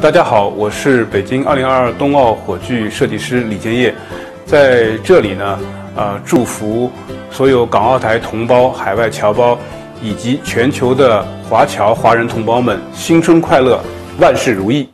大家好，我是北京2022冬奥火炬设计师李建业，在这里呢，呃，祝福所有港澳台同胞、海外侨胞以及全球的华侨华人同胞们，新春快乐，万事如意。